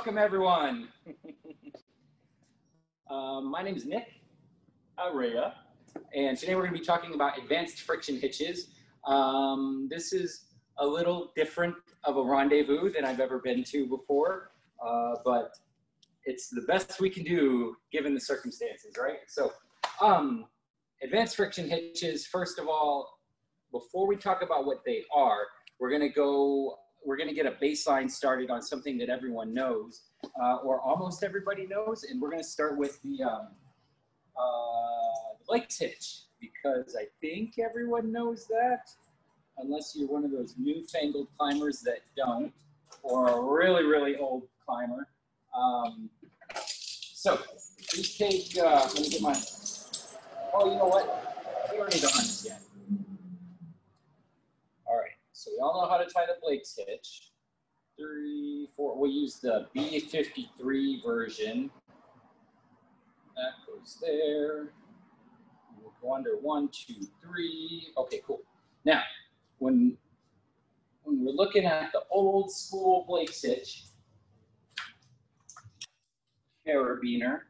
welcome everyone. um, my name is Nick Araya, and today we're going to be talking about advanced friction hitches. Um, this is a little different of a rendezvous than I've ever been to before, uh, but it's the best we can do given the circumstances, right? So, um, advanced friction hitches, first of all, before we talk about what they are, we're going to go we're going to get a baseline started on something that everyone knows, uh, or almost everybody knows, and we're going to start with the, um, uh, hitch, because I think everyone knows that, unless you're one of those newfangled climbers that don't, or a really, really old climber. Um, so, we take, uh, let me get my, oh, you know what? We don't need yet. So we all know how to tie the Blake's hitch. Three, four, we'll use the B53 version. That goes there. We'll go under one, two, three. Okay, cool. Now, when, when we're looking at the old school Blake's hitch, carabiner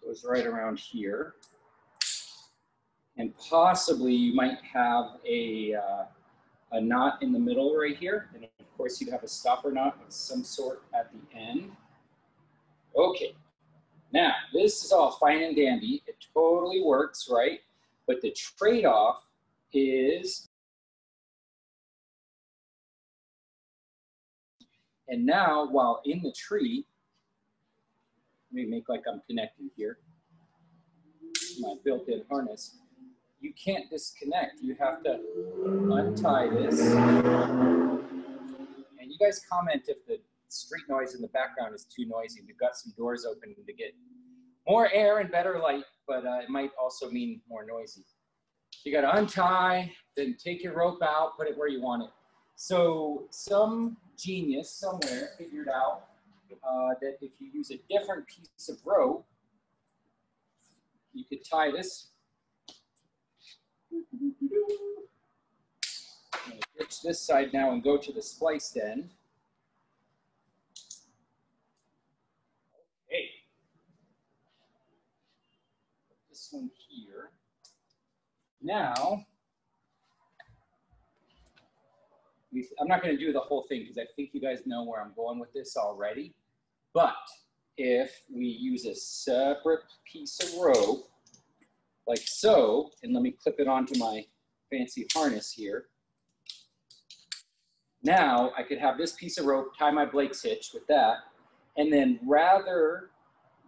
goes right around here. And possibly you might have a uh, a knot in the middle right here. And of course you'd have a stopper knot of some sort at the end. Okay, now this is all fine and dandy. It totally works, right? But the trade-off is, and now while in the tree, let me make like I'm connecting here, my built-in harness you can't disconnect. You have to untie this. And you guys comment if the street noise in the background is too noisy. We've got some doors open to get more air and better light, but uh, it might also mean more noisy. You got to untie, then take your rope out, put it where you want it. So some genius somewhere figured out uh, that if you use a different piece of rope, you could tie this ditch this side now and go to the spliced end. Okay. This one here. Now, I'm not going to do the whole thing because I think you guys know where I'm going with this already. But if we use a separate piece of rope, like so, and let me clip it onto my fancy harness here. Now I could have this piece of rope, tie my Blake's hitch with that, and then rather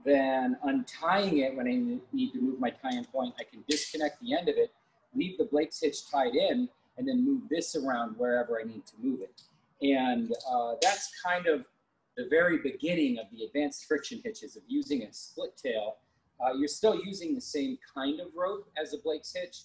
than untying it when I need to move my tie-in point, I can disconnect the end of it, leave the Blake's hitch tied in, and then move this around wherever I need to move it. And uh, that's kind of the very beginning of the advanced friction hitches of using a split tail uh, you're still using the same kind of rope as a Blake's hitch,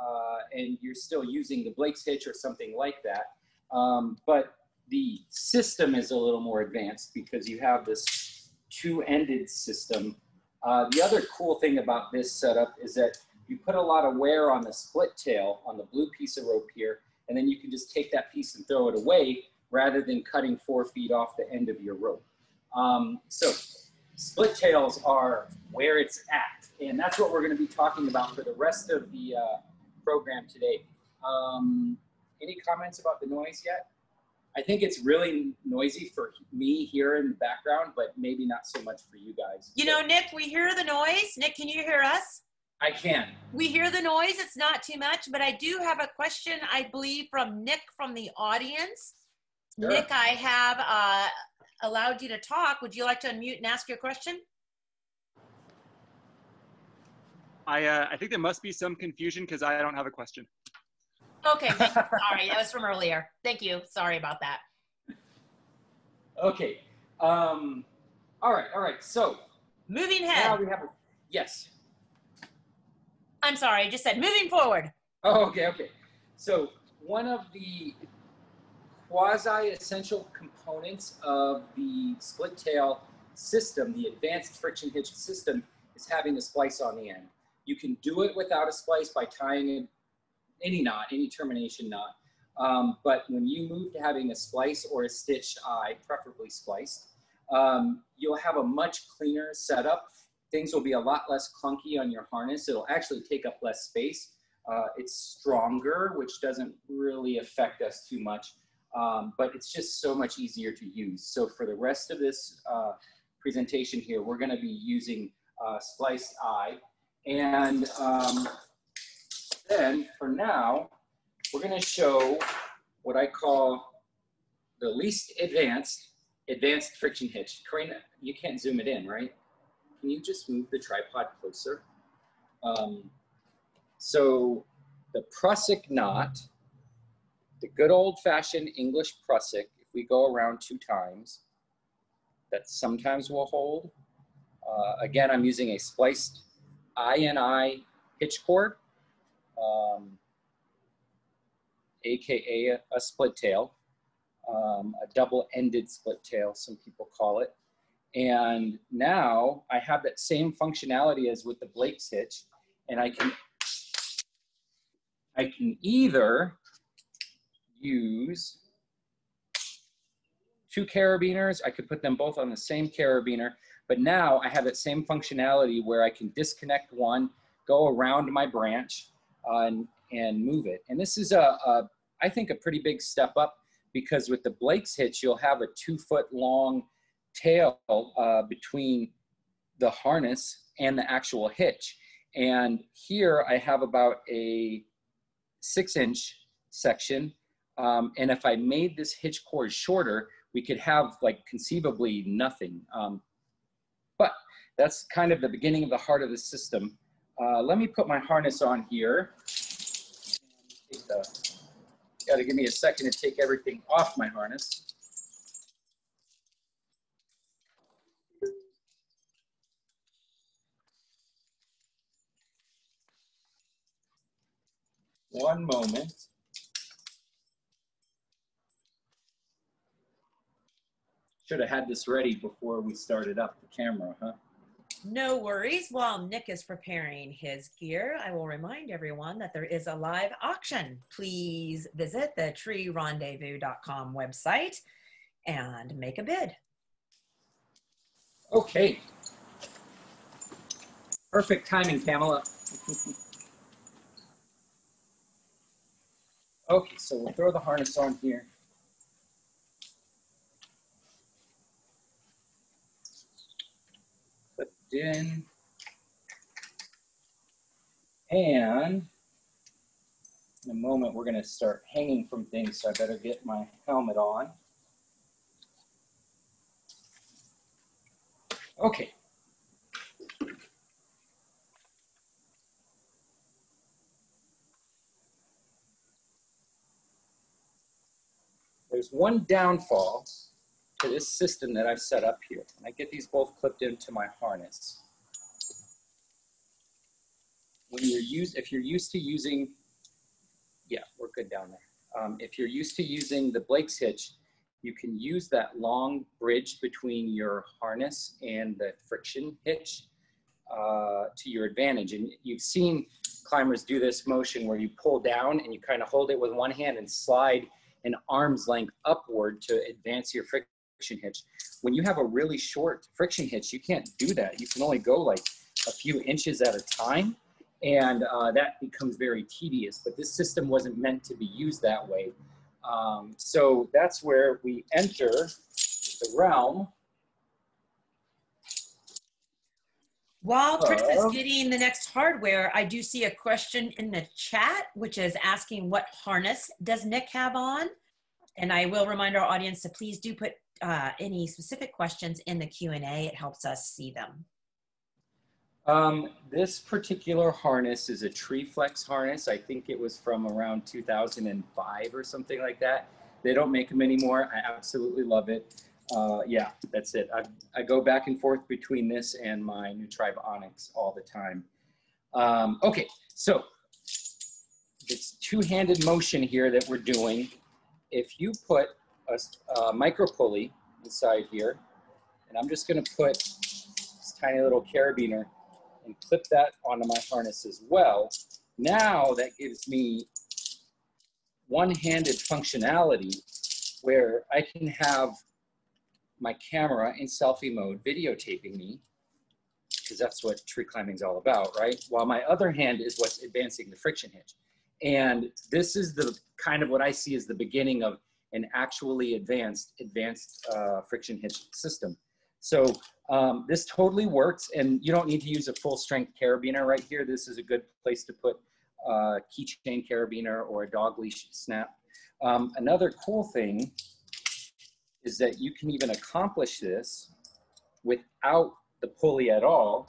uh, and you're still using the Blake's hitch or something like that. Um, but the system is a little more advanced because you have this two-ended system. Uh, the other cool thing about this setup is that you put a lot of wear on the split tail on the blue piece of rope here, and then you can just take that piece and throw it away rather than cutting four feet off the end of your rope. Um, so split tails are where it's at. And that's what we're going to be talking about for the rest of the uh, program today. Um, any comments about the noise yet? I think it's really noisy for me here in the background, but maybe not so much for you guys. You know, Nick, we hear the noise. Nick, can you hear us? I can. We hear the noise. It's not too much, but I do have a question, I believe, from Nick from the audience. Sure. Nick, I have uh, allowed you to talk. Would you like to unmute and ask your question? I, uh, I think there must be some confusion because I don't have a question. Okay, sorry, that was from earlier. Thank you. Sorry about that. Okay. Um, all right, all right. So moving ahead. Now we have a, yes. I'm sorry, I just said moving forward. Oh, okay, okay. So one of the quasi-essential components of the split tail system, the advanced friction hitch system, is having a splice on the end. You can do it without a splice by tying in any knot, any termination knot. Um, but when you move to having a splice or a stitched eye, preferably spliced, um, you'll have a much cleaner setup. Things will be a lot less clunky on your harness. It'll actually take up less space. Uh, it's stronger, which doesn't really affect us too much, um, but it's just so much easier to use. So for the rest of this uh, presentation here, we're gonna be using uh, spliced eye. And um, then for now, we're gonna show what I call the least advanced advanced friction hitch. Karina, you can't zoom it in, right? Can you just move the tripod closer? Um, so the Prusik knot, the good old fashioned English Prusik, if we go around two times, that sometimes will hold. Uh, again, I'm using a spliced INI hitch cord, um, AKA a, a split tail um, a double-ended split tail, some people call it. And now I have that same functionality as with the Blake's hitch, and I can, I can either use two carabiners, I could put them both on the same carabiner, but now I have that same functionality where I can disconnect one, go around my branch, uh, and, and move it. And this is a, a, I think, a pretty big step up because with the Blake's hitch, you'll have a two foot long tail uh, between the harness and the actual hitch. And here I have about a six inch section. Um, and if I made this hitch cord shorter, we could have like conceivably nothing. Um, but that's kind of the beginning of the heart of the system. Uh, let me put my harness on here. Got to give me a second to take everything off my harness. One moment. Should have had this ready before we started up the camera, huh? No worries. While Nick is preparing his gear, I will remind everyone that there is a live auction. Please visit the treerendezvous.com website and make a bid. Okay. Perfect timing, Tamela. okay, so we'll throw the harness on here. In. And in a moment, we're going to start hanging from things, so I better get my helmet on. Okay. There's one downfall to this system that I've set up here. And I get these both clipped into my harness. When you're used, if you're used to using, yeah, we're good down there. Um, if you're used to using the Blake's hitch, you can use that long bridge between your harness and the friction hitch uh, to your advantage. And you've seen climbers do this motion where you pull down and you kind of hold it with one hand and slide an arm's length upward to advance your friction friction hitch. When you have a really short friction hitch, you can't do that. You can only go like a few inches at a time, and uh, that becomes very tedious. But this system wasn't meant to be used that way. Um, so that's where we enter the realm. While Chris is getting the next hardware, I do see a question in the chat, which is asking what harness does Nick have on? And I will remind our audience to please do put uh, any specific questions in the Q&A. It helps us see them. Um, this particular harness is a TreeFlex harness. I think it was from around 2005 or something like that. They don't make them anymore. I absolutely love it. Uh, yeah, that's it. I, I go back and forth between this and my new Tribe Onyx all the time. Um, okay, so it's two-handed motion here that we're doing. If you put a, a uh, micro pulley inside here. And I'm just gonna put this tiny little carabiner and clip that onto my harness as well. Now that gives me one-handed functionality where I can have my camera in selfie mode videotaping me because that's what tree climbing is all about, right? While my other hand is what's advancing the friction hitch. And this is the kind of what I see as the beginning of an actually advanced, advanced uh, friction hitch system. So um, this totally works and you don't need to use a full strength carabiner right here. This is a good place to put a uh, keychain carabiner or a dog leash snap. Um, another cool thing is that you can even accomplish this without the pulley at all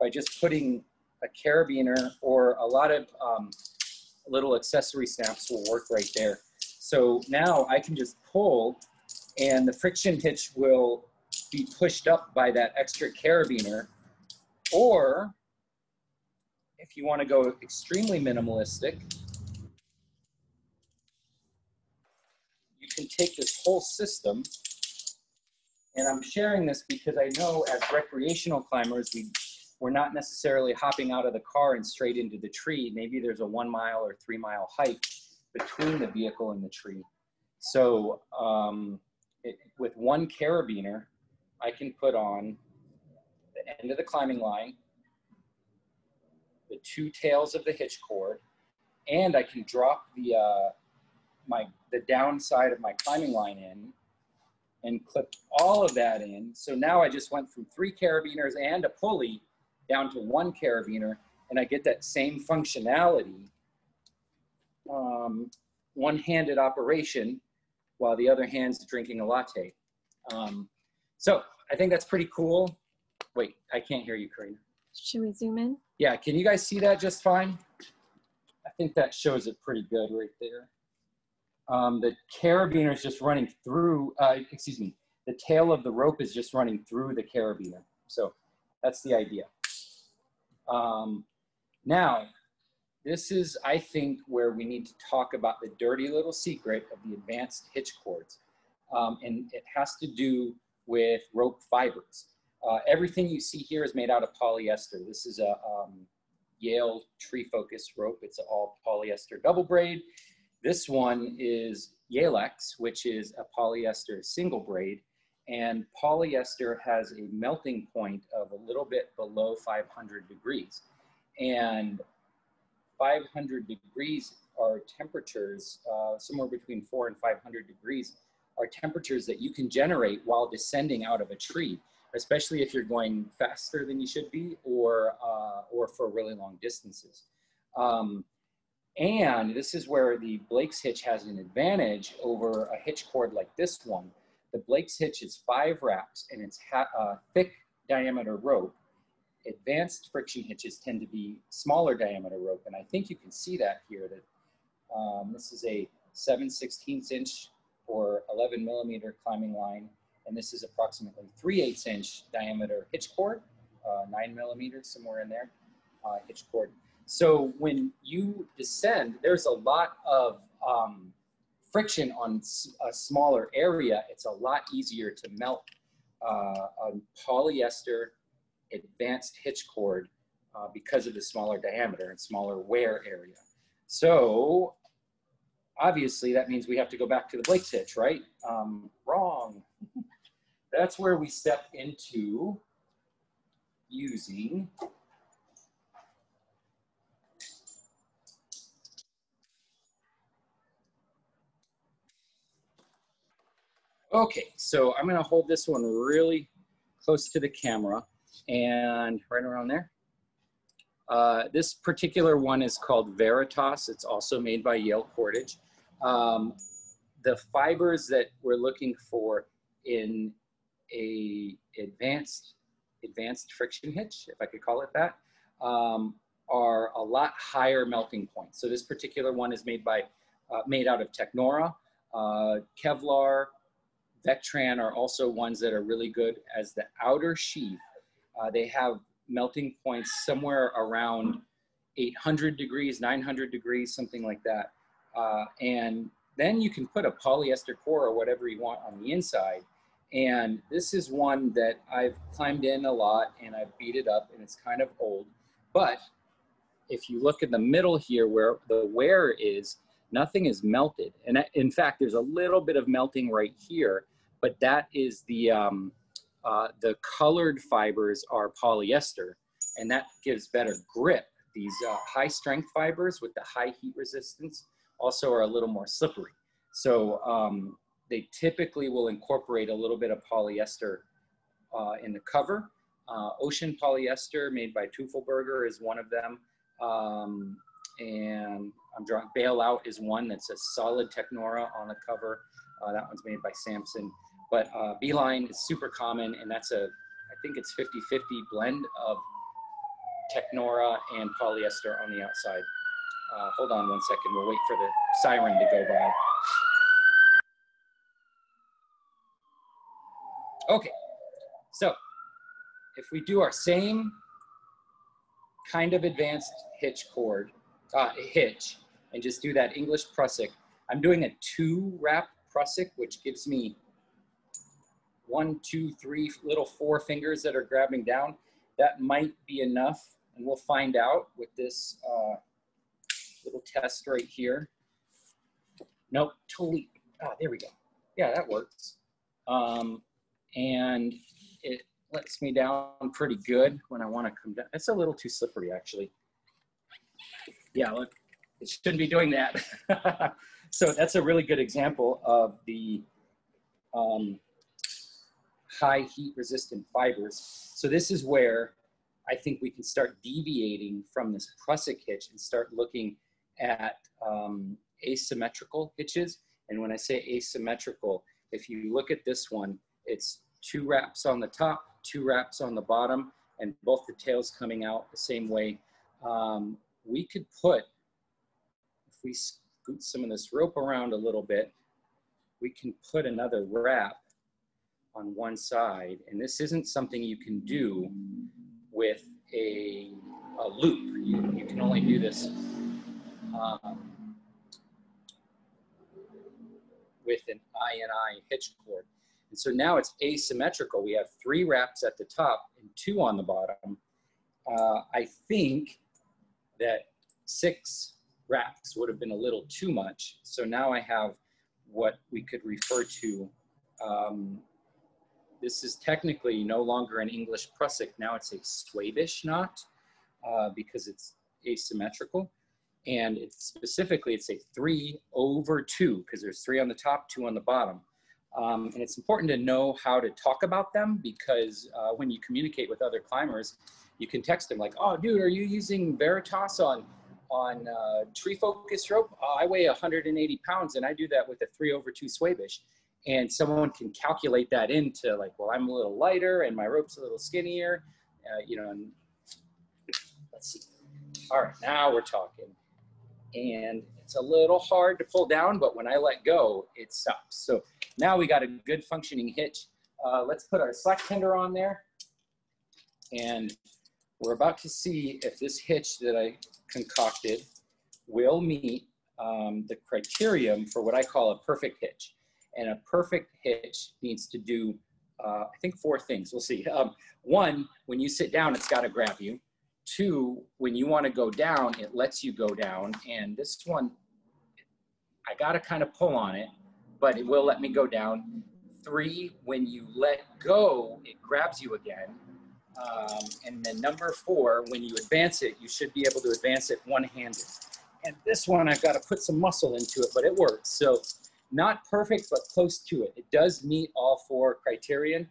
by just putting a carabiner or a lot of um, little accessory snaps will work right there. So now I can just pull and the friction hitch will be pushed up by that extra carabiner. Or if you want to go extremely minimalistic, you can take this whole system and I'm sharing this because I know as recreational climbers, we, we're not necessarily hopping out of the car and straight into the tree. Maybe there's a one mile or three mile hike between the vehicle and the tree. So um, it, with one carabiner, I can put on the end of the climbing line, the two tails of the hitch cord, and I can drop the, uh, my, the downside of my climbing line in and clip all of that in. So now I just went from three carabiners and a pulley down to one carabiner and I get that same functionality, um, one-handed operation while the other hand's drinking a latte. Um, so I think that's pretty cool. Wait, I can't hear you, Karina. Should we zoom in? Yeah, can you guys see that just fine? I think that shows it pretty good right there. Um, the carabiner is just running through, uh, excuse me, the tail of the rope is just running through the carabiner. So that's the idea. Um, now, this is, I think, where we need to talk about the dirty little secret of the advanced hitch cords. Um, and it has to do with rope fibers. Uh, everything you see here is made out of polyester. This is a um, Yale Tree Focus rope. It's all polyester double braid. This one is Yalex, which is a polyester single braid. And polyester has a melting point of a little bit below 500 degrees. And 500 degrees are temperatures, uh, somewhere between four and 500 degrees, are temperatures that you can generate while descending out of a tree, especially if you're going faster than you should be or, uh, or for really long distances. Um, and this is where the Blake's hitch has an advantage over a hitch cord like this one. The Blake's hitch is five wraps and it's a thick diameter rope. Advanced friction hitches tend to be smaller diameter rope. And I think you can see that here that um, this is a 7 16 inch or 11 millimeter climbing line. And this is approximately 3 8 inch diameter hitch cord, uh, 9 millimeters, somewhere in there, uh, hitch cord. So when you descend, there's a lot of um, friction on a smaller area. It's a lot easier to melt uh, a polyester advanced hitch cord uh, because of the smaller diameter and smaller wear area. So obviously that means we have to go back to the Blake's hitch, right? Um, wrong. That's where we step into using Okay, so I'm gonna hold this one really close to the camera and right around there. Uh, this particular one is called Veritas. It's also made by Yale Cordage. Um, the fibers that we're looking for in a advanced advanced friction hitch, if I could call it that, um, are a lot higher melting points. So this particular one is made by uh, made out of Technora, uh, Kevlar, Vectran are also ones that are really good as the outer sheath. Uh, they have melting points somewhere around 800 degrees, 900 degrees, something like that. Uh, and then you can put a polyester core or whatever you want on the inside. And this is one that I've climbed in a lot and I've beat it up and it's kind of old. But if you look in the middle here where the wear is, nothing is melted. And in fact, there's a little bit of melting right here, but that is the, um, uh, the colored fibers are polyester and that gives better grip. These uh, high strength fibers with the high heat resistance also are a little more slippery. So um, they typically will incorporate a little bit of polyester uh, in the cover. Uh, ocean polyester made by Teufelberger is one of them. Um, and I'm drawing Bailout is one that's a solid Technora on the cover. Uh, that one's made by Samson. But uh, Beeline is super common, and that's a, I think it's 50-50 blend of Technora and polyester on the outside. Uh, hold on one second. We'll wait for the siren to go by. Okay, so if we do our same kind of advanced hitch cord, uh, hitch, and just do that English Prusik, I'm doing a two wrap Prusik, which gives me one, two, three little four fingers that are grabbing down. That might be enough, and we'll find out with this uh, little test right here. Nope, totally. Ah, there we go. Yeah, that works. Um, and it lets me down pretty good when I want to come down. It's a little too slippery, actually. Yeah, look, it shouldn't be doing that. so that's a really good example of the um, high heat resistant fibers. So this is where I think we can start deviating from this Prusik hitch and start looking at um, asymmetrical hitches. And when I say asymmetrical, if you look at this one, it's two wraps on the top, two wraps on the bottom, and both the tails coming out the same way. Um, we could put, if we scoot some of this rope around a little bit, we can put another wrap on one side. And this isn't something you can do with a, a loop. You, you can only do this um, with an I and I hitch cord. And so now it's asymmetrical. We have three wraps at the top and two on the bottom. Uh, I think that six wraps would have been a little too much. So now I have what we could refer to. Um, this is technically no longer an English Prusik. Now it's a Schwäbisch knot uh, because it's asymmetrical. And it's specifically, it's a three over two because there's three on the top, two on the bottom. Um, and it's important to know how to talk about them because uh, when you communicate with other climbers, you can text them like, oh, dude, are you using Veritas on, on uh, tree focus rope? I weigh 180 pounds and I do that with a three over two Schwäbisch. And someone can calculate that into like, well, I'm a little lighter and my rope's a little skinnier, uh, you know, and let's see. All right, now we're talking. And it's a little hard to pull down, but when I let go, it stops. So now we got a good functioning hitch. Uh, let's put our slack tender on there. And we're about to see if this hitch that I concocted will meet um, the criterion for what I call a perfect hitch. And a perfect hitch needs to do, uh, I think, four things. We'll see. Um, one, when you sit down, it's got to grab you. Two, when you want to go down, it lets you go down. And this one, I got to kind of pull on it but it will let me go down. Three, when you let go, it grabs you again. Um, and then number four, when you advance it, you should be able to advance it one-handed. And this one, I've got to put some muscle into it, but it works. So not perfect, but close to it. It does meet all four criterion,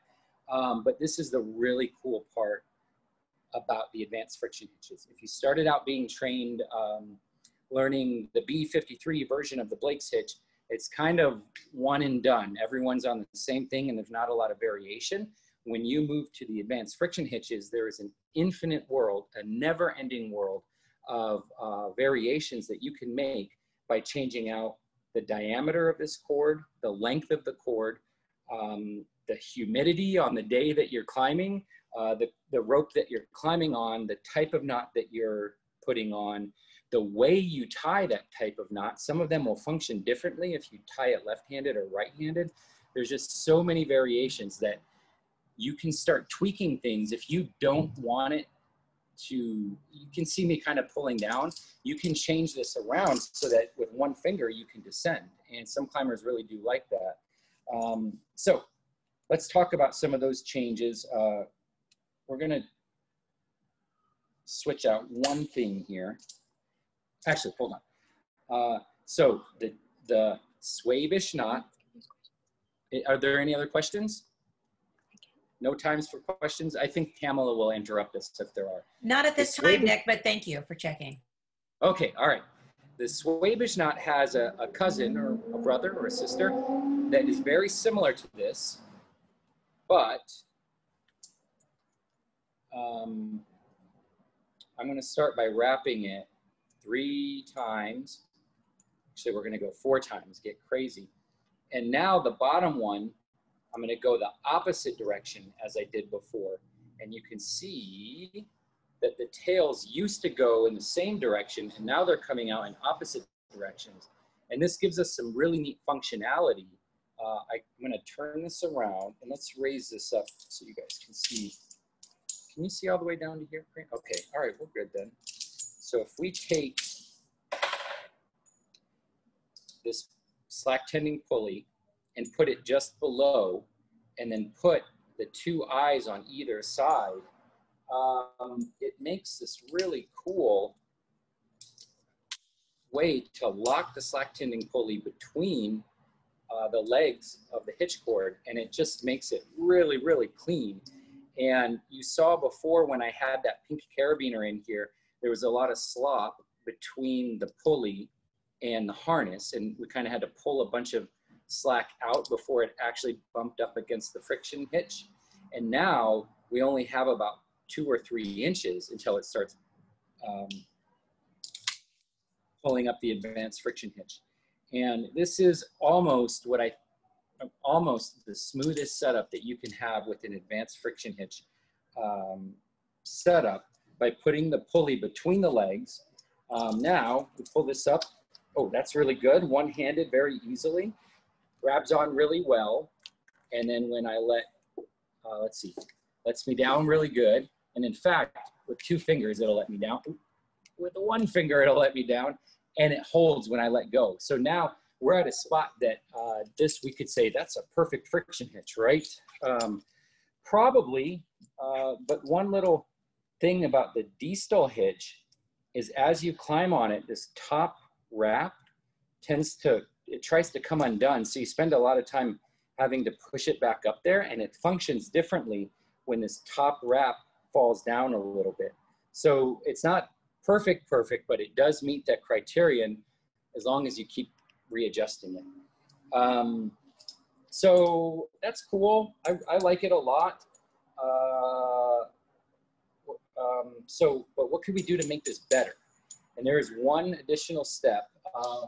um, but this is the really cool part about the advanced friction hitches. If you started out being trained um, learning the B53 version of the Blake's hitch, it's kind of one and done. Everyone's on the same thing and there's not a lot of variation. When you move to the advanced friction hitches, there is an infinite world, a never ending world of uh, variations that you can make by changing out the diameter of this cord, the length of the cord, um, the humidity on the day that you're climbing, uh, the, the rope that you're climbing on, the type of knot that you're putting on, the way you tie that type of knot, some of them will function differently if you tie it left-handed or right-handed. There's just so many variations that you can start tweaking things. If you don't want it to, you can see me kind of pulling down. You can change this around so that with one finger you can descend. And some climbers really do like that. Um, so let's talk about some of those changes. Uh, we're gonna switch out one thing here. Actually, hold on. Uh, so the, the Schwäbisch knot, eh, are there any other questions? No times for questions? I think Tamela will interrupt us if there are. Not at this The time, Schwäbisch- Nick, but thank you for checking. Okay, all right. The Schwäbisch knot has a, a cousin or a brother or a sister that is very similar to this, but um, I'm going to start by wrapping it three times. Actually, we're going to go four times, get crazy. And now the bottom one, I'm going to go the opposite direction as I did before. And you can see that the tails used to go in the same direction and now they're coming out in opposite directions. And this gives us some really neat functionality. Uh, I, I'm gonna turn this around and let's raise this up so you guys can see. Can you see all the way down to here? Okay, all right, we're good then. So if we take this slack tending pulley and put it just below and then put the two eyes on either side, um, it makes this really cool way to lock the slack tending pulley between uh, the legs of the hitch cord and it just makes it really really clean. And you saw before when I had that pink carabiner in here there was a lot of slop between the pulley and the harness and we kind of had to pull a bunch of slack out before it actually bumped up against the friction hitch and now we only have about two or three inches until it starts um, pulling up the advanced friction hitch. And this is almost what I, almost the smoothest setup that you can have with an advanced friction hitch um, setup by putting the pulley between the legs. Um, now, we pull this up. Oh, that's really good. One-handed very easily. Grabs on really well. And then when I let, uh, let's see, lets me down really good. And in fact, with two fingers, it'll let me down. With one finger, it'll let me down. And it holds when I let go. So now we're at a spot that uh, this, we could say that's a perfect friction hitch, right? Um, probably, uh, but one little thing about the Distel hitch is as you climb on it, this top wrap tends to, it tries to come undone. So you spend a lot of time having to push it back up there and it functions differently when this top wrap falls down a little bit. So it's not perfect, perfect, but it does meet that criterion as long as you keep readjusting it. Um, so that's cool. I, I like it a lot. Uh, um, so, but what could we do to make this better? And there is one additional step. Uh,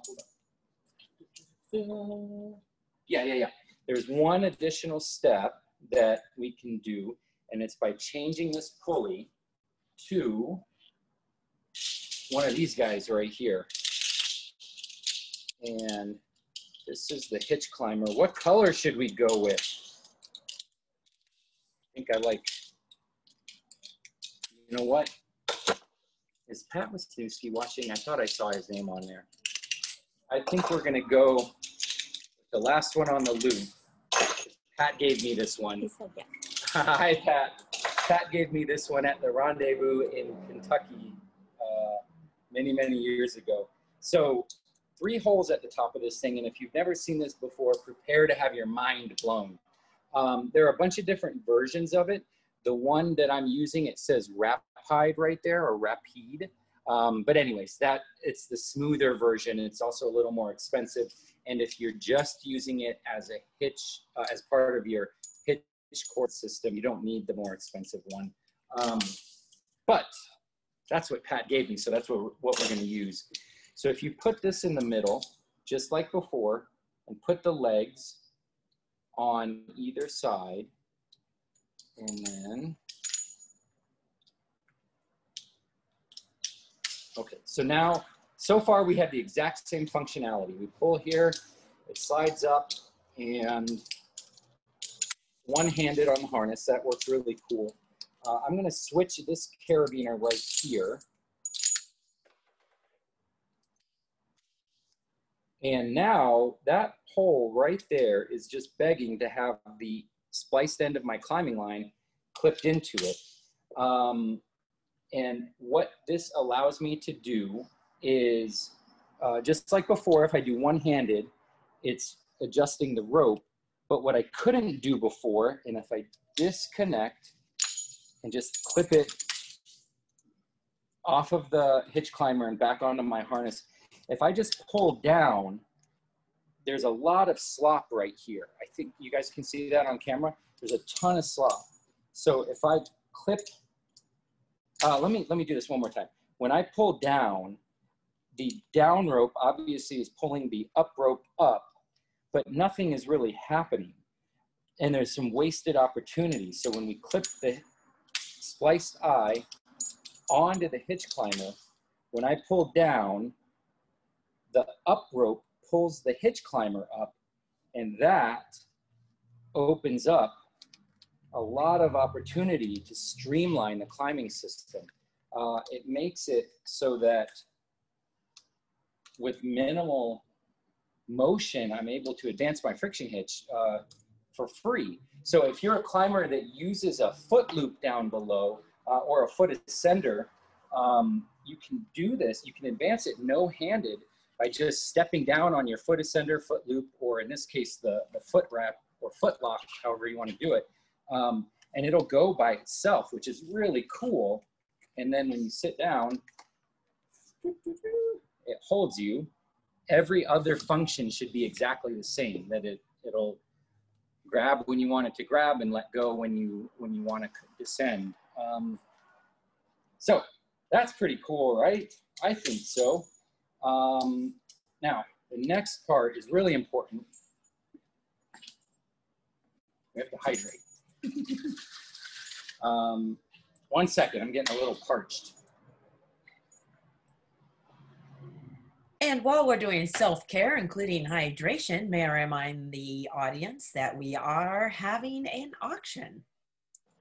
yeah, yeah, yeah. There's one additional step that we can do, and it's by changing this pulley to one of these guys right here. And this is the hitch climber. What color should we go with? I think I like, you know what? Is Pat Wisniewski watching? I thought I saw his name on there. I think we're gonna go with the last one on the loop. Pat gave me this one. He said yes. Hi, Pat. Pat gave me this one at the rendezvous in Kentucky uh, many, many years ago. So, three holes at the top of this thing, and if you've never seen this before, prepare to have your mind blown. Um, there are a bunch of different versions of it. The one that I'm using, it says Rapide right there, or Rapide. Um, but anyways, that it's the smoother version. It's also a little more expensive. And if you're just using it as a hitch, uh, as part of your hitch cord system, you don't need the more expensive one. Um, but that's what Pat gave me, so that's what, what we're gonna use. So if you put this in the middle, just like before, and put the legs on either side, and then, okay, so now, so far we have the exact same functionality. We pull here, it slides up, and one-handed on the harness, that works really cool. Uh, I'm gonna switch this carabiner right here. And now that hole right there is just begging to have the spliced end of my climbing line clipped into it. Um, and what this allows me to do is uh, just like before, if I do one-handed, it's adjusting the rope. But what I couldn't do before, and if I disconnect and just clip it off of the hitch climber and back onto my harness, if I just pull down, there's a lot of slop right here. I think you guys can see that on camera. There's a ton of slop. So if I clip, uh, let me let me do this one more time. When I pull down, the down rope obviously is pulling the up rope up, but nothing is really happening. And there's some wasted opportunity. So when we clip the spliced eye onto the hitch climber, when I pull down, the up rope pulls the hitch climber up, and that opens up a lot of opportunity to streamline the climbing system. Uh, it makes it so that with minimal motion, I'm able to advance my friction hitch uh, for free. So if you're a climber that uses a foot loop down below uh, or a foot ascender, um, you can do this. You can advance it no-handed by just stepping down on your foot ascender, foot loop, or in this case, the, the foot wrap or foot lock, however you want to do it. Um, and it'll go by itself, which is really cool. And then when you sit down, it holds you. Every other function should be exactly the same, that it, it'll grab when you want it to grab and let go when you, when you want to descend. Um, so that's pretty cool, right? I think so. Um, now, the next part is really important. We have to hydrate. um, one second, I'm getting a little parched. And while we're doing self-care, including hydration, may I remind the audience that we are having an auction.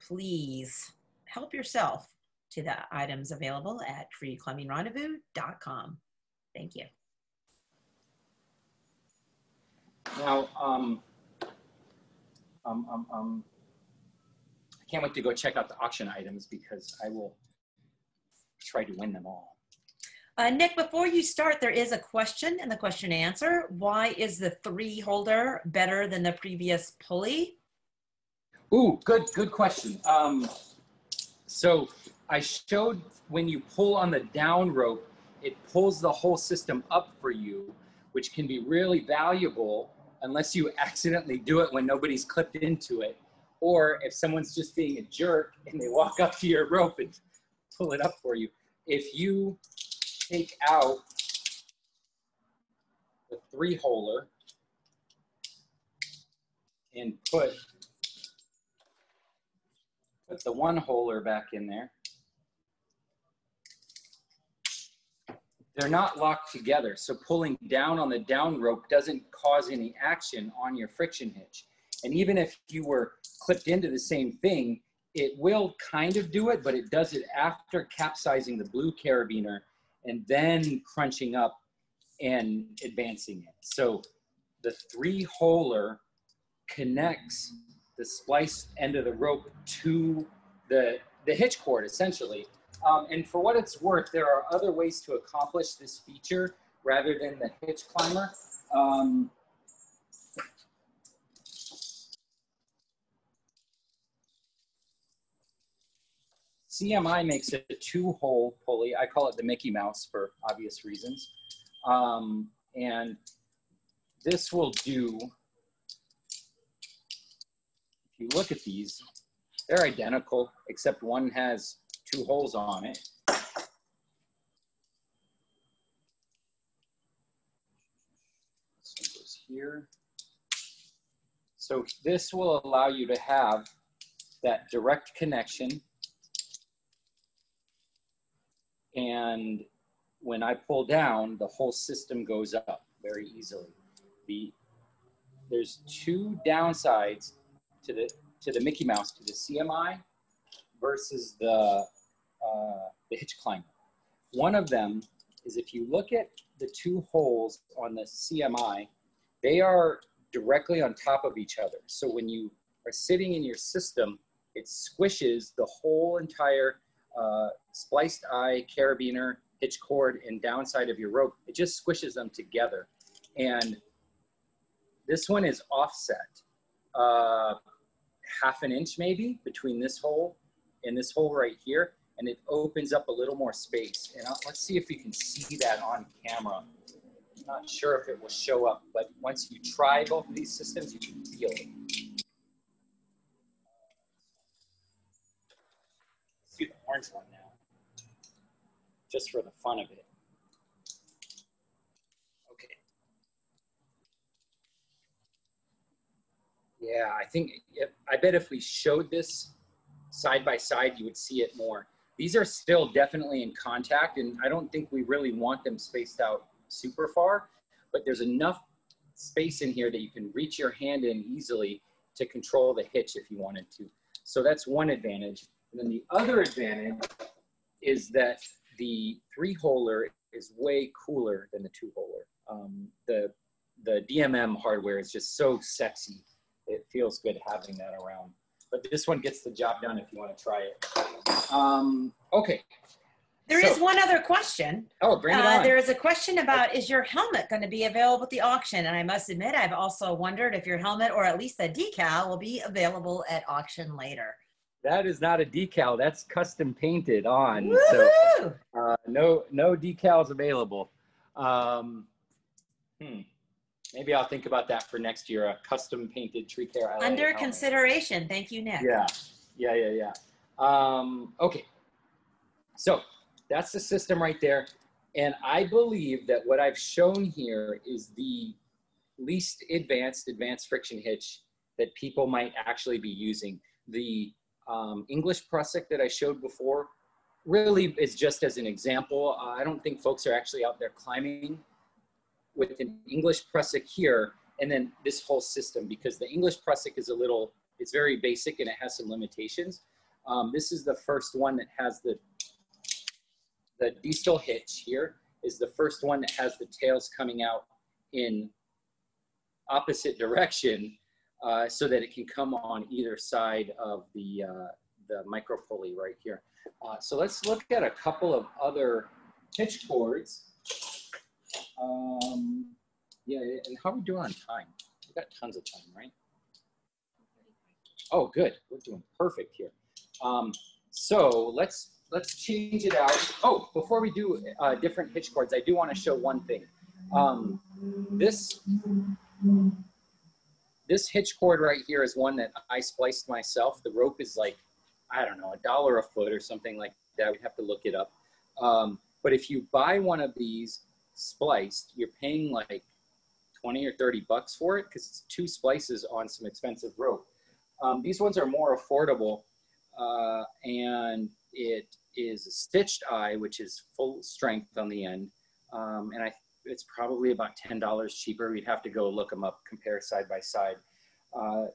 Please help yourself to the items available at treeclimbingrendezvous.com. Thank you. Now, um, um, um, um, can't wait to go check out the auction items because I will try to win them all. Uh, Nick, before you start, there is a question in the question and answer. Why is the three holder better than the previous pulley? Ooh, good, good question. Um, so I showed when you pull on the down rope, it pulls the whole system up for you, which can be really valuable unless you accidentally do it when nobody's clipped into it. Or if someone's just being a jerk and they walk up to your rope and pull it up for you. If you take out the three holer and put, put the one holer back in there. They're not locked together. So pulling down on the down rope doesn't cause any action on your friction hitch. And even if you were clipped into the same thing, it will kind of do it, but it does it after capsizing the blue carabiner and then crunching up and advancing it. So the three holer connects the spliced end of the rope to the, the hitch cord essentially. Um, and for what it's worth, there are other ways to accomplish this feature rather than the hitch climber. Um, CMI makes a two-hole pulley. I call it the Mickey Mouse for obvious reasons. Um, and this will do, if you look at these, they're identical, except one has two holes on it. This goes here. So this will allow you to have that direct connection and when I pull down, the whole system goes up very easily. The, there's two downsides to the, to the Mickey Mouse, to the CMI versus the, uh, the hitch climber. One of them is if you look at the two holes on the CMI, they are directly on top of each other. So when you are sitting in your system, it squishes the whole entire uh, spliced eye, carabiner, hitch cord, and downside of your rope. It just squishes them together. And this one is offset, uh, half an inch maybe between this hole and this hole right here. And it opens up a little more space. And I'll, let's see if you can see that on camera. I'm not sure if it will show up, but once you try both of these systems, you can feel it. Let's do the orange one now, just for the fun of it. Okay. Yeah, I think, I bet if we showed this side by side, you would see it more. These are still definitely in contact, and I don't think we really want them spaced out super far, but there's enough space in here that you can reach your hand in easily to control the hitch if you wanted to. So that's one advantage. And then the other advantage is that the three-holer is way cooler than the two-holer. Um, the, the DMM hardware is just so sexy. It feels good having that around. But this one gets the job done if you want to try it. Um, okay, There is So- one other question. Oh, bring it Uh, on. there is a question about is your helmet going to be available at the auction? And I must admit, I've also wondered if your helmet or at least the decal will be available at auction later. That is not a decal. That's custom painted on. So uh, no no decals available. Um, hmm. Maybe I'll think about that for next year. A custom painted tree care. LA Under consideration. Thank you, Nick. Yeah, yeah, yeah, yeah. Um, okay, so that's the system right there, and I believe that what I've shown here is the least advanced advanced friction hitch that people might actually be using. The um, English Prusik that I showed before really is just as an example. Uh, I don't think folks are actually out there climbing with an English Prusik here and then this whole system because the English Prusik is a little, it's very basic and it has some limitations. Um, this is the first one that has the, the Distel hitch here is the first one that has the tails coming out in opposite direction uh, so that it can come on either side of the, uh, the micro pulley right here. Uh, so let's look at a couple of other hitch cords. Um, yeah, and how are we doing on time? We got tons of time, right? Oh, good. We're doing perfect here. Um, so let's let's change it out. Oh, before we do uh, different hitch cords, I do want to show one thing. Um, this this hitch cord right here is one that I spliced myself. The rope is like I don't know a dollar a foot or something like that. We'd have to look it up. Um, but if you buy one of these spliced, you're paying like 20 or 30 bucks for it because it's two splices on some expensive rope. Um, these ones are more affordable uh, and it is a stitched eye, which is full strength on the end. Um, and I, it's probably about $10 cheaper. We'd have to go look them up, compare side by side. Uh,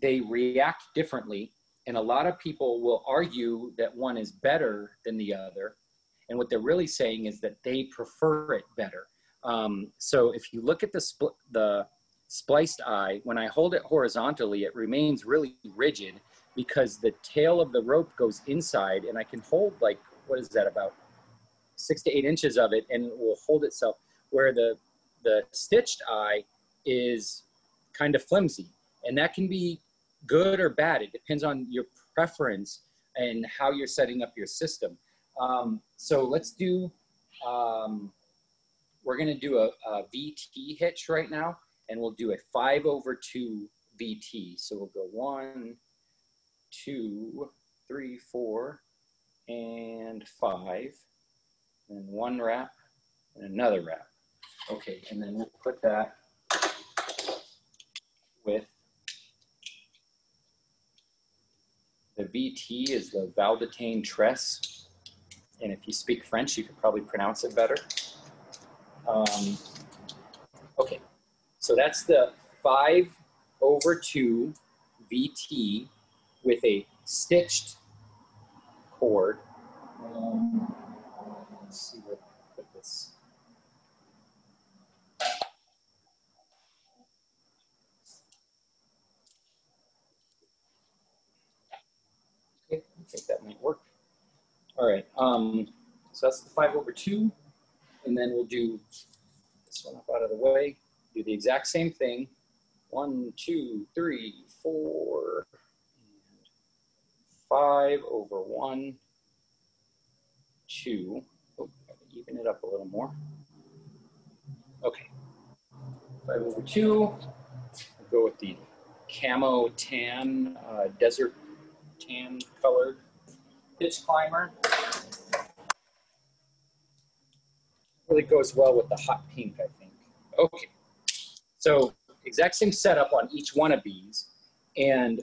they react differently. And a lot of people will argue that one is better than the other. And what they're really saying is that they prefer it better. Um, so if you look at the, spl- the spliced eye, when I hold it horizontally, it remains really rigid because the tail of the rope goes inside and I can hold like, what is that, about six to eight inches of it and it will hold itself where the, the stitched eye is kind of flimsy. And that can be good or bad. It depends on your preference and how you're setting up your system. Um, so let's do, um, we're gonna do a, a VT hitch right now, and we'll do a five over two VT. So we'll go one, two, three, four, and five, and one wrap, and another wrap. Okay, and then we'll put that with the VT is the Valdotain Tresse. And if you speak French, you could probably pronounce it better. Um, okay, so that's the five over two VT with a stitched cord. Um, let's see where to put this. All right, um, so that's the five over two. And then we'll do this one up out of the way. Do the exact same thing. One, two, three, four, and five over one, two. Oh, even it up a little more. Okay. Five over two. I'll go with the camo tan, uh, desert tan colored hitch climber. Really goes well with the hot pink, I think. Okay, so exact same setup on each one of these. And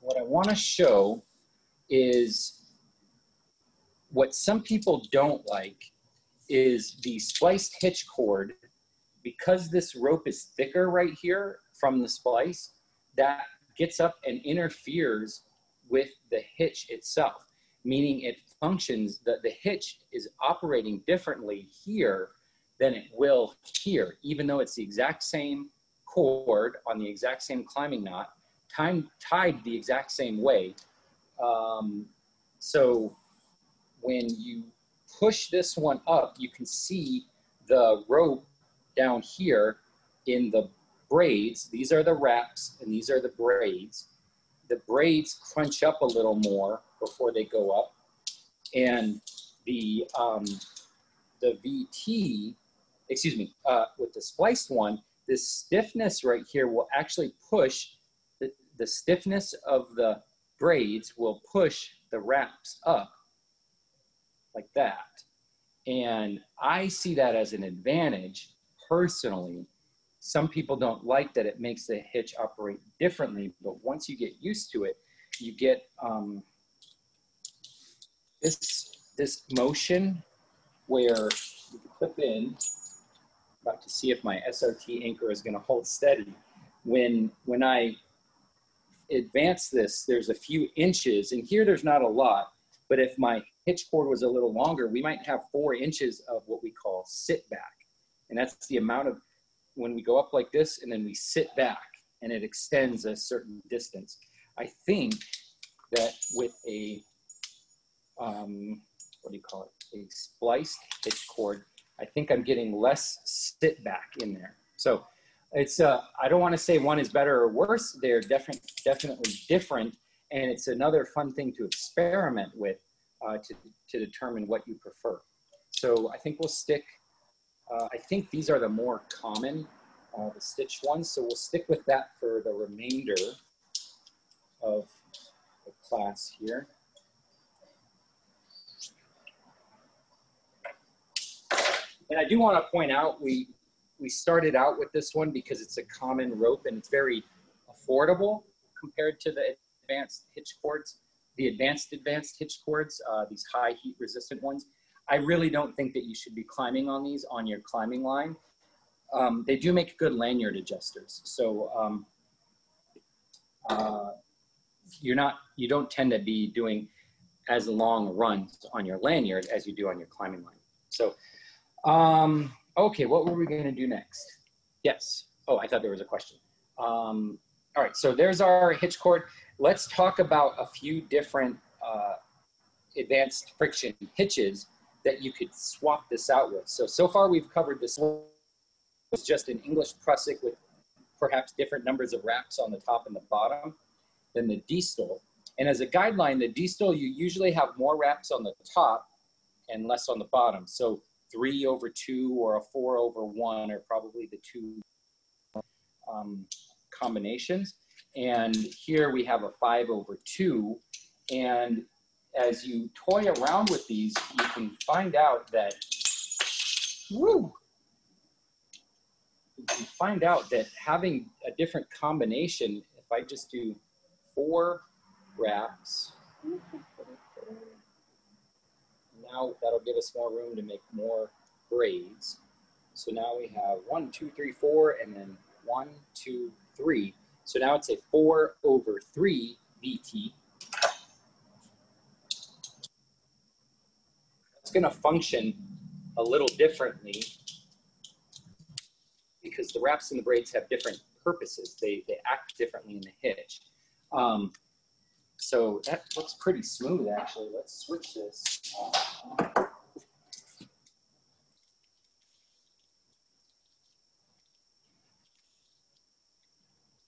what I wanna show is what some people don't like is the spliced hitch cord. Because this rope is thicker right here from the splice, that gets up and interferes with the hitch itself, meaning it functions, that the hitch is operating differently here than it will here, even though it's the exact same cord on the exact same climbing knot, time, tied the exact same way. Um, so when you push this one up, you can see the rope down here in the braids. These are the wraps and these are the braids. The braids crunch up a little more before they go up. And the, um, the VT, excuse me, uh, with the spliced one, this stiffness right here will actually push, the, the stiffness of the braids will push the wraps up like that. And I see that as an advantage personally. Some people don't like that it makes the hitch operate differently, but once you get used to it, you get um, this, this motion where you clip in, about to see if my SRT anchor is gonna hold steady. When, when I advance this, there's a few inches, and here there's not a lot, but if my hitch cord was a little longer, we might have four inches of what we call sit back. And that's the amount of, when we go up like this and then we sit back and it extends a certain distance. I think that with a, um, what do you call it? A spliced hitch cord, I think I'm getting less sit back in there. So it's, uh, I don't want to say one is better or worse. They're definitely definitely different. And it's another fun thing to experiment with uh, to, to determine what you prefer. So I think we'll stick, uh, I think these are the more common, uh, the stitch ones. So we'll stick with that for the remainder of the class here. And I do want to point out, we, we started out with this one because it's a common rope and it's very affordable compared to the advanced hitch cords the advanced advanced hitch cords, uh, these high heat resistant ones, I really don't think that you should be climbing on these on your climbing line. Um, they do make good lanyard adjusters. So um, uh, you're not, you don't tend to be doing as long runs on your lanyard as you do on your climbing line. So, um, okay, what were we gonna do next? Yes. Oh, I thought there was a question. Um, all right, so there's our hitch cord let's talk about a few different uh, advanced friction hitches that you could swap this out with. So, so far we've covered this was just an English prusik with perhaps different numbers of wraps on the top and the bottom than the Distel. And as a guideline, the Distel, you usually have more wraps on the top and less on the bottom. So three over two or a four over one are probably the two um, combinations. And here we have a five over two. And as you toy around with these, you can find out that, woo, you can find out that having a different combination, if I just do four wraps, now that'll give us more room to make more braids. So now we have one, two, three, four, and then one, two, three. So now it's a 4 over 3 VT. It's going to function a little differently because the wraps and the braids have different purposes. They, they act differently in the hitch. Um, so that looks pretty smooth actually. Let's switch this.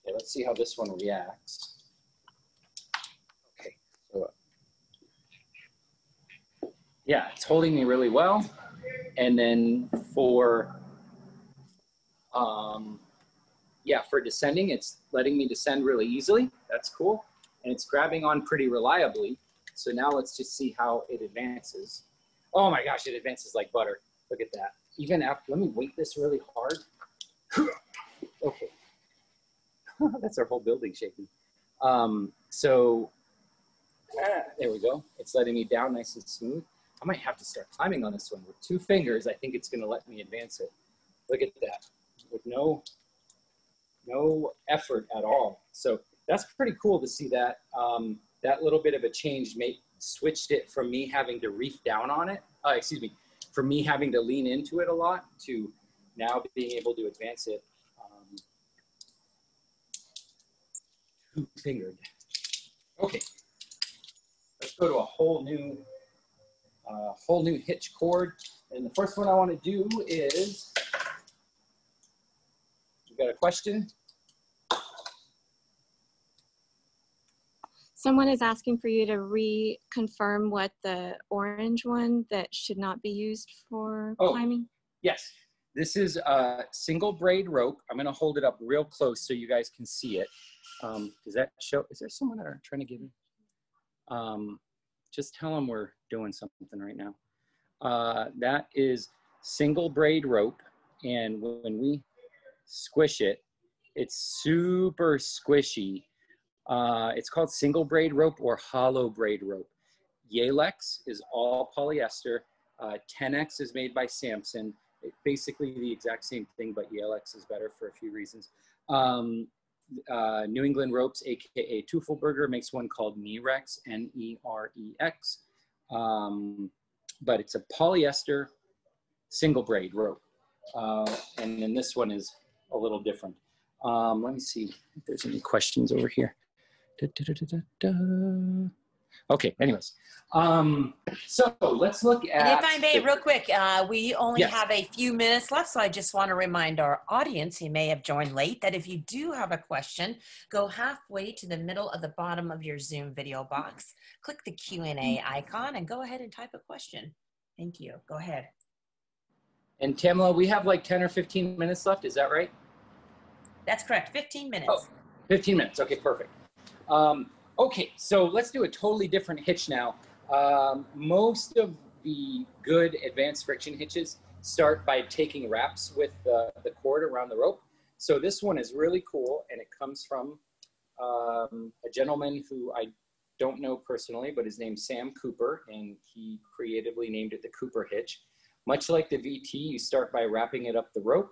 Okay, let's see how this one reacts. Okay, so yeah, it's holding me really well. And then for, um, yeah, for descending, it's letting me descend really easily. That's cool. And it's grabbing on pretty reliably. So now let's just see how it advances. Oh my gosh, it advances like butter. Look at that. Even after, let me weight this really hard. okay. That's our whole building shaking. Um, so ah, there we go. It's letting me down nice and smooth. I might have to start climbing on this one with two fingers. I think it's going to let me advance it. Look at that, with no no effort at all. So that's pretty cool to see that. Um, that little bit of a change made switched it from me having to reef down on it. Uh, excuse me, from me having to lean into it a lot to now being able to advance it um, two fingered. Okay, let's go to a whole new a whole new hitch cord. And the first one I want to do is, you got a question? Someone is asking for you to reconfirm what the orange one that should not be used for Oh. climbing. Yes, this is a single braid rope. I'm gonna hold it up real close so you guys can see it. Um, does that show, is there someone that are trying to give in? Um, just tell them we're doing something right now. Uh, that is single braid rope. And when we squish it, it's super squishy. Uh, it's called single braid rope or hollow braid rope. Yalex is all polyester. Uh, Tenex is made by Samson. It, basically the exact same thing, but Yalex is better for a few reasons. Um, uh, New England Ropes, aka Teufelberger, makes one called Nerex, N-E-R-E-X. Um, but it's a polyester single braid rope. Uh, and then this one is a little different. Um, let me see if there's any questions over here. Da, da, da. Okay, anyways. Um, so let's look at. And if I may, real quick, uh, we only Yes. have a few minutes left, so I just want to remind our audience who may have joined late that if you do have a question, go halfway to the middle of the bottom of your Zoom video box, click the Q&A icon, and go ahead and type a question. Thank you. Go ahead. And Tamela, we have like 10 or 15 minutes left, is that right? That's correct. 15 minutes. Oh. 15 minutes, okay, perfect. Um, okay, so let's do a totally different hitch now. Um, most of the good advanced friction hitches start by taking wraps with the, the cord around the rope. So this one is really cool and it comes from um, a gentleman who I don't know personally, but his name's Sam Cooper and he creatively named it the Cooper hitch. Much like the VT, you start by wrapping it up the rope.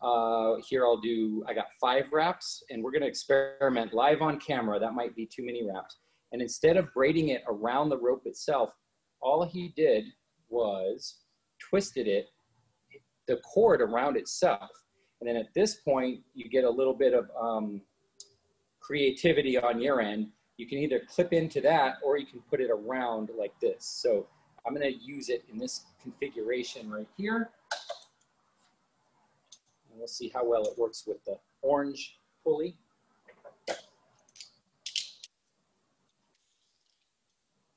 Uh, here I'll do, I got five wraps and we're gonna experiment live on camera. That might be too many wraps. And instead of braiding it around the rope itself, all he did was twisted it, the cord around itself. And then at this point, you get a little bit of um, creativity on your end. You can either clip into that or you can put it around like this. So I'm gonna use it in this configuration right here. We'll see how well it works with the orange pulley.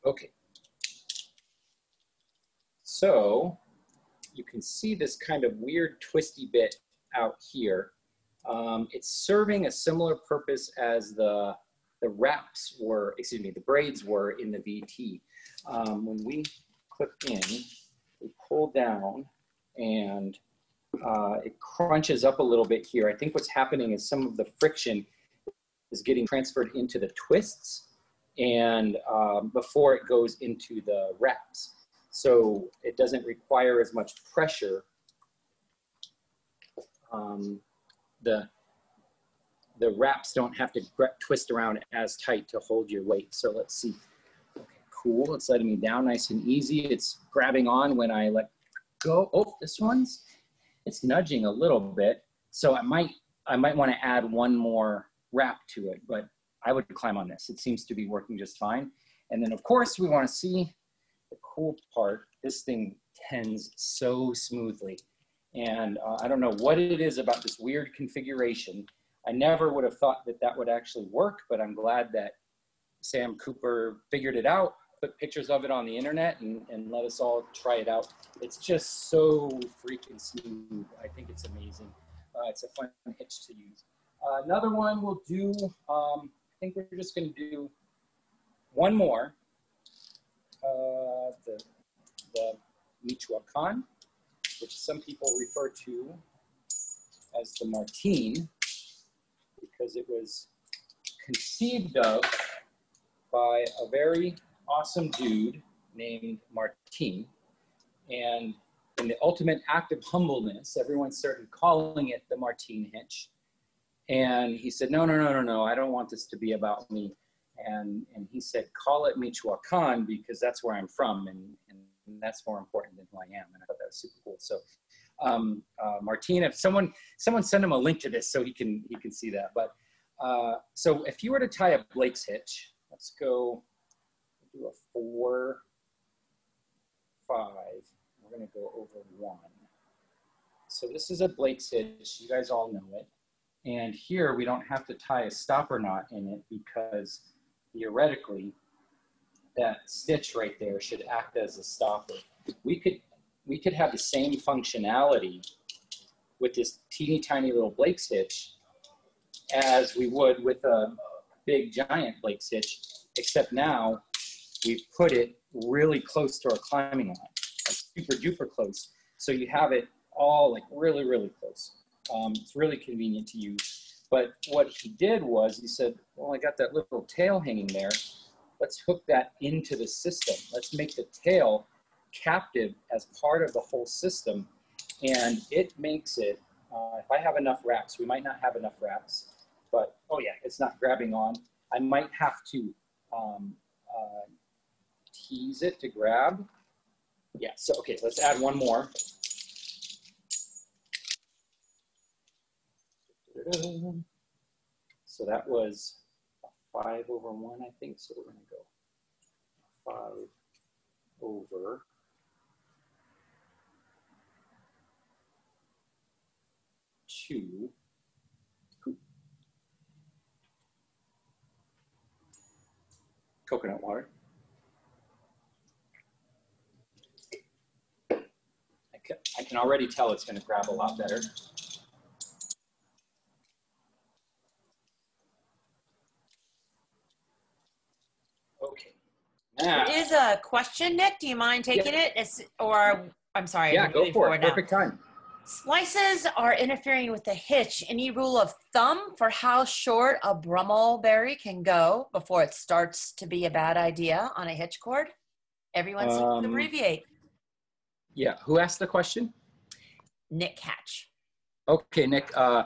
Okay. So you can see this kind of weird twisty bit out here. Um, it's serving a similar purpose as the, the wraps were, excuse me, the braids were in the VT. Um, when we clip in, we pull down and uh, it crunches up a little bit here. I think what's happening is some of the friction is getting transferred into the twists and um, before it goes into the wraps. So it doesn't require as much pressure. Um, the, the wraps don't have to twist around as tight to hold your weight. So let's see. Okay, cool. It's letting me down nice and easy. It's grabbing on when I let go. Oh, this one's, it's nudging a little bit. So I might, I might want to add one more wrap to it, but I would climb on this. It seems to be working just fine. And then of course we wanna see the cool part. This thing tends so smoothly. And uh, I don't know what it is about this weird configuration. I never would have thought that that would actually work, but I'm glad that Sam Cooper figured it out, put pictures of it on the internet and, and let us all try it out. It's just so freaking smooth. I think it's amazing. Uh, it's a fun hitch to use. Uh, another one we'll do, um, I think we're just gonna do one more. Uh, the, the Michoacan, which some people refer to as the Martine, because it was conceived of by a very awesome dude named Martine. And in the ultimate act of humbleness, everyone started calling it the Martine hitch. And he said, no, no, no, no, no, I don't want this to be about me. And, and he said, call it Michoacan because that's where I'm from. And, and that's more important than who I am. And I thought that was super cool. So um, uh, Martine, if someone, someone send him a link to this so he can, he can see that. But uh, so if you were to tie a Blake's hitch, let's go do a four, five. We're gonna go over one. So this is a Blake's hitch. You guys all know it. And here we don't have to tie a stopper knot in it because theoretically that stitch right there should act as a stopper. We could, we could have the same functionality with this teeny tiny little Blake's hitch as we would with a big giant Blake's hitch, except now we've put it really close to our climbing line, like super duper close. So you have it all like really, really close. Um, it's really convenient to use. But what he did was he said, well, I got that little tail hanging there. Let's hook that into the system. Let's make the tail captive as part of the whole system. And it makes it, uh, if I have enough wraps, we might not have enough wraps, but oh yeah, it's not grabbing on. I might have to um, uh, tease it to grab. Yeah, so okay, let's add one more. So that was five over one, I think. So we're gonna go five over two. Coconut water. I can, I can already tell it's gonna grab a lot better. Okay. Now, There is a question, Nick. Do you mind taking it? It's, or, I'm sorry. yeah, I'm go for it. now. Perfect time. Splices are interfering with the hitch. Any rule of thumb for how short a Brummel bury can go before it starts to be a bad idea on a hitch cord? Everyone seems Um, to abbreviate. Yeah, who asked the question? Nick Hatch. Okay, Nick. Uh,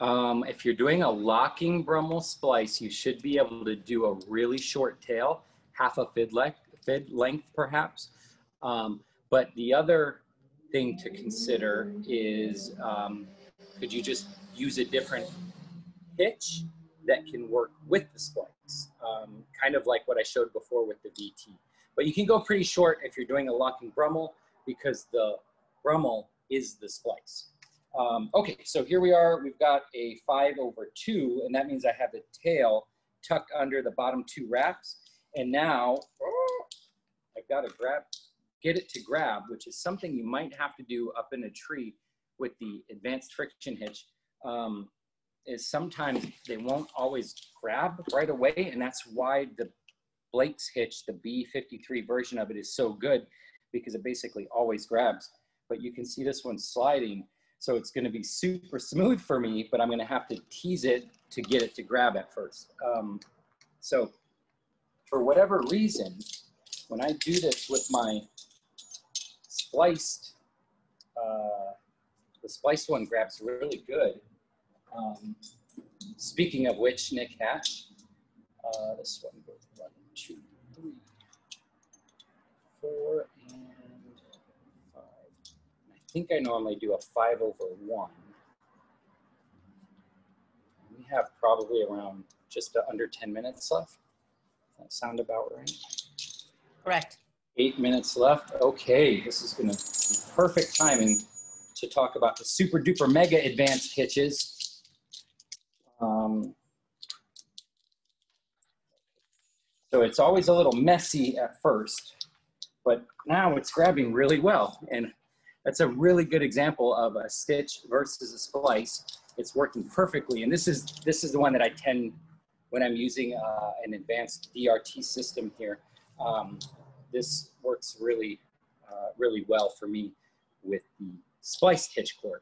um, if you're doing a locking Brummel splice, you should be able to do a really short tail, half a fid length, fid length perhaps. Um, but the other thing to consider is um, could you just use a different hitch that can work with the splice, um, kind of like what I showed before with the VT. But you can go pretty short if you're doing a locking Brummel because the Brummel is the splice. Um, okay, so here we are. We've got a five over two, and that means I have the tail tucked under the bottom two wraps. And now oh, I've got to grab, get it to grab, which is something you might have to do up in a tree with the advanced friction hitch. Um, is sometimes they won't always grab right away, and that's why the Blake's hitch, the B53 version of it, is so good because it basically always grabs. But you can see this one sliding. So it's gonna be super smooth for me, but I'm gonna have to tease it to get it to grab at first. Um, so for whatever reason, when I do this with my spliced, uh, the spliced one grabs really good. Um, speaking of which, Nick Hatch, uh, this one goes one, two, three, four, think I normally do a five over one. We have probably around just under 10 minutes left. That sound about right? Correct. Eight minutes left. Okay, this is gonna be perfect timing to talk about the super duper mega advanced hitches. Um, so it's always a little messy at first, but now it's grabbing really well. And that's a really good example of a stitch versus a splice. It's working perfectly. And this is, this is the one that I tend, when I'm using uh, an advanced DRT system here, um, this works really, uh, really well for me with the spliced hitch cord.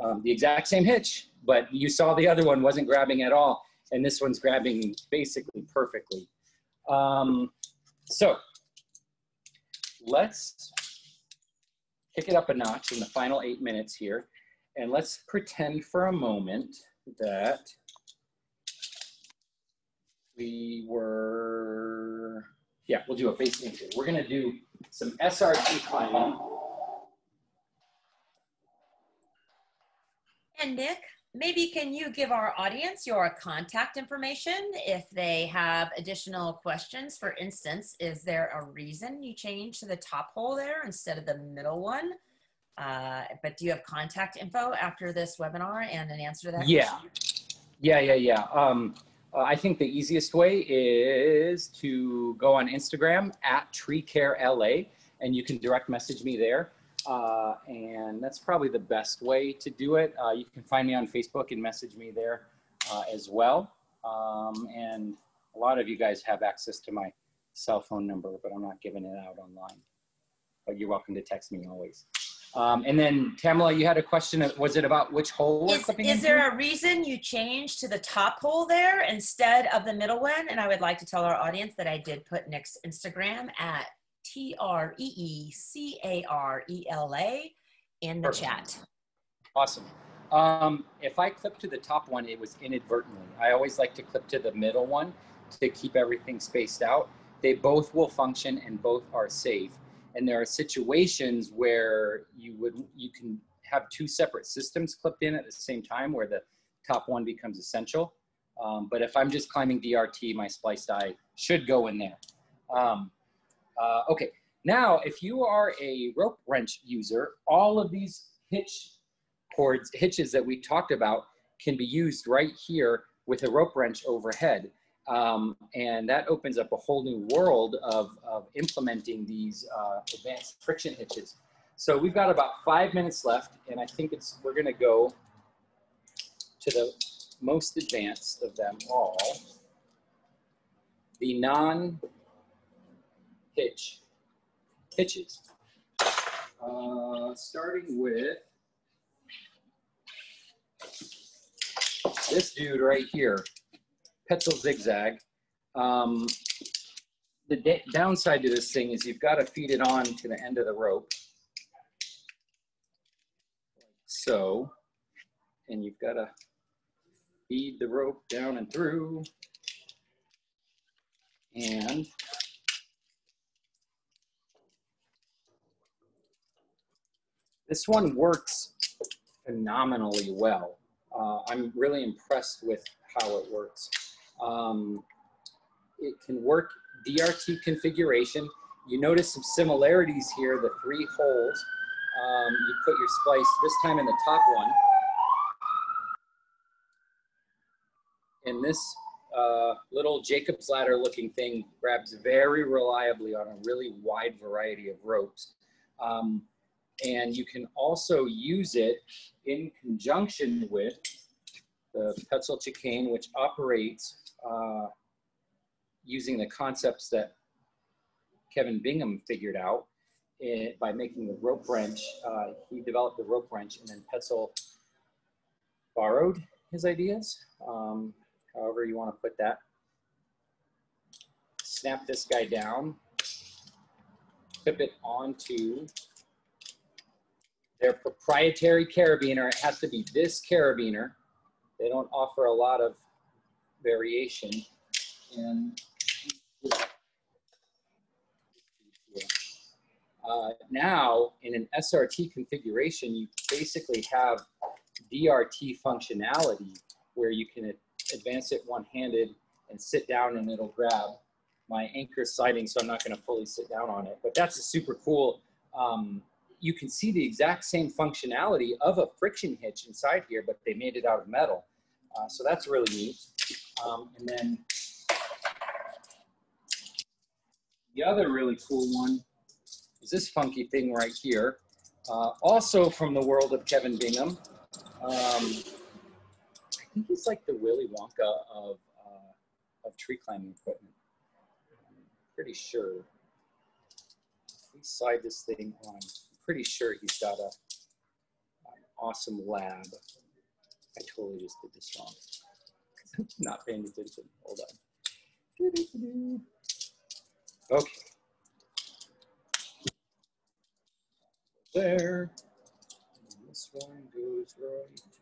Um, the exact same hitch, but you saw the other one wasn't grabbing at all, and this one's grabbing basically perfectly. Um, so let's kick it up a notch in the final eight minutes here, and let's pretend for a moment that we were, yeah, we'll do a base intro. We're gonna do some SRT climbing. And Nick, maybe can you give our audience your contact information if they have additional questions? For instance, is there a reason you changed to the top hole there instead of the middle one? Uh, but do you have contact info after this webinar and an answer to that? Yeah. question? Yeah, yeah, yeah. Um, uh, I think the easiest way is to go on Instagram at TreeCareLA, and you can direct message me there. Uh, and that's probably the best way to do it. Uh, you can find me on Facebook and message me there uh, as well. Um, and a lot of you guys have access to my cell phone number, but I'm not giving it out online. But you're welcome to text me always. Um, and then Tamela, you had a question. Was it about which hole Is, is into? there a reason you changed to the top hole there instead of the middle one? And I would like to tell our audience that I did put Nick's Instagram at T R E E C A R E L A in the Perfect. chat. Awesome. Um, if I clip to the top one, it was inadvertently. I always like to clip to the middle one to keep everything spaced out. They both will function and both are safe. And there are situations where you would you can have two separate systems clipped in at the same time where the top one becomes essential. Um, but if I'm just climbing DRT, my splice die should go in there. Um, uh, okay, now if you are a rope wrench user, all of these hitch cords, hitches that we talked about can be used right here with a rope wrench overhead. Um, and that opens up a whole new world of, of implementing these uh, advanced friction hitches. So we've got about five minutes left, and I think it's we're going to go to the most advanced of them all, the non-hitch hitches. Uh, starting with this dude right here, Petzl Zigzag. Um, the downside to this thing is you've got to feed it on to the end of the rope. So, and you've got to feed the rope down and through. And this one works phenomenally well. Uh, I'm really impressed with how it works. Um, it can work DRT configuration. You notice some similarities here, the three holes. Um, you put your splice, this time in the top one. And this uh, little Jacob's ladder looking thing grabs very reliably on a really wide variety of ropes. Um, and you can also use it in conjunction with the Petzl chicane, which operates uh, using the concepts that Kevin Bingham figured out eh, by making the rope wrench. Uh, he developed the rope wrench, and then Petzl borrowed his ideas, um, however you want to put that. Snap this guy down, clip it onto their proprietary carabiner. It has to be this carabiner. They don't offer a lot of variation. And uh, now, in an SRT configuration, you basically have DRT functionality where you can advance it one-handed and sit down and it'll grab. My anchor sliding, so I'm not gonna fully sit down on it. But that's a super cool, um, you can see the exact same functionality of a friction hitch inside here, but they made it out of metal. Uh, so that's really neat. Um, and then the other really cool one is this funky thing right here. Uh, also from the world of Kevin Bingham. Um, I think he's like the Willy Wonka of, uh, of tree climbing equipment. I'm pretty sure. We slide this thing on. I'm pretty sure he's got a, an awesome lab. I totally just did this wrong. Not paying attention. Hold on. Okay. There. And this one goes right.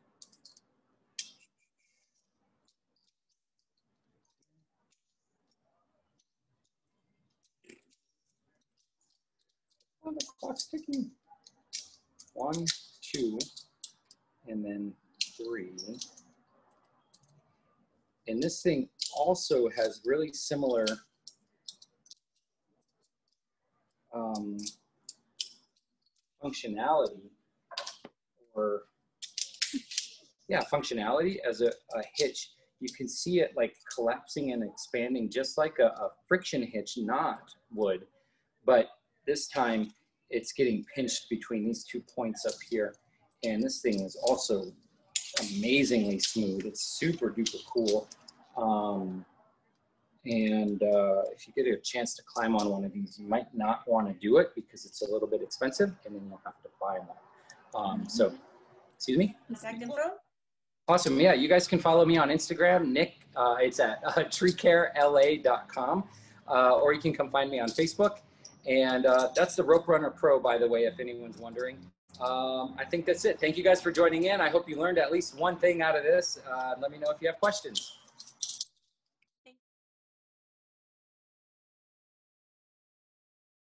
Oh, the clock's ticking. One, two, and then three. And this thing also has really similar um, functionality or yeah, functionality as a, a hitch. You can see it like collapsing and expanding just like a, a friction hitch knot would, but this time it's getting pinched between these two points up here. And this thing is also amazingly smooth. It's super duper cool. Um, and uh, if you get a chance to climb on one of these, you might not want to do it because it's a little bit expensive and then you'll have to buy them. Um, so, excuse me? Contact info? Awesome. Yeah, you guys can follow me on Instagram, Nick. Uh, it's at uh, treecarela.com, uh, or you can come find me on Facebook. And uh, that's the Rope Runner Pro, by the way, if anyone's wondering. Um, I think that's it. Thank you guys for joining in. I hope you learned at least one thing out of this. Uh, let me know if you have questions.